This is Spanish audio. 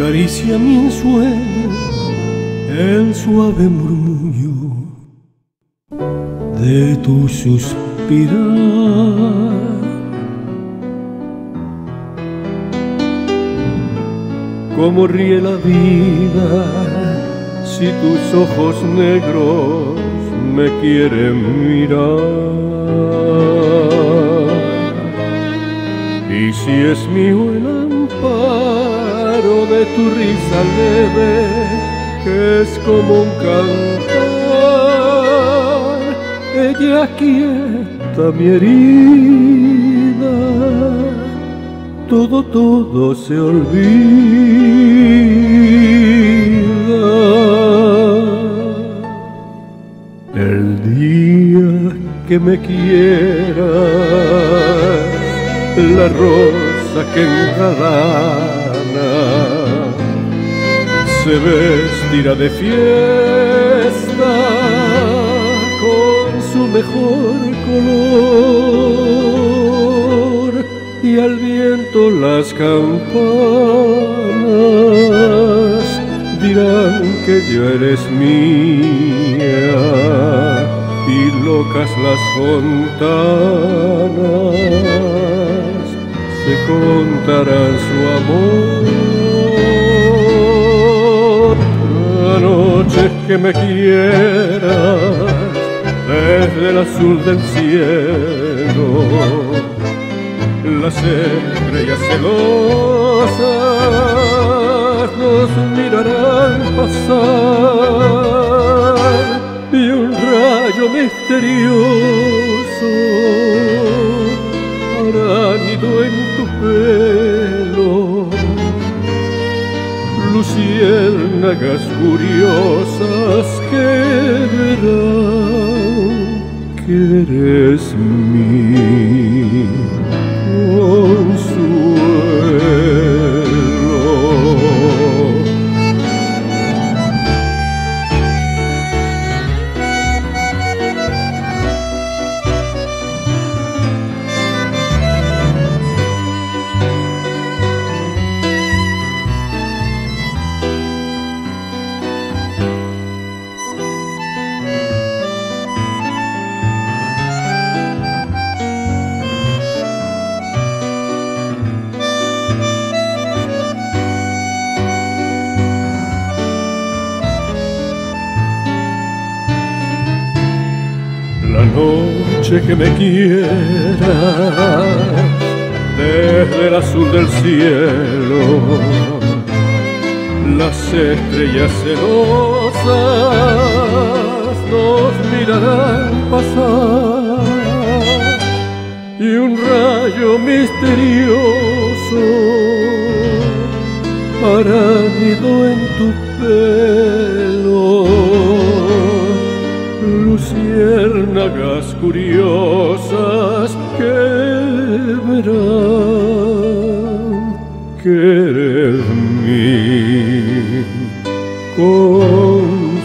acaricia mi ensueño el suave murmullo de tu suspirar. Como ríe la vida si tus ojos negros me quieren mirar. Tu risa leve, que es como un cantar, ella quieta mi herida, todo, todo se olvida. El día que me quieras, la rosa que engalana se vestirá de fiesta con su mejor color y al viento las campanas dirán que ya eres mía y locas las fontanas se contarán su amor. Que me quieras desde el azul del cielo, las estrellas celosas nos mirarán pasar y un rayo misterioso Luciérnagas curiosas que verán que eres mi La noche que me quieras desde el azul del cielo, las estrellas celosas nos mirarán pasar y un rayo misterioso hará nido en tu pelo luciérnagas curiosas que verán que eres mi consuelo.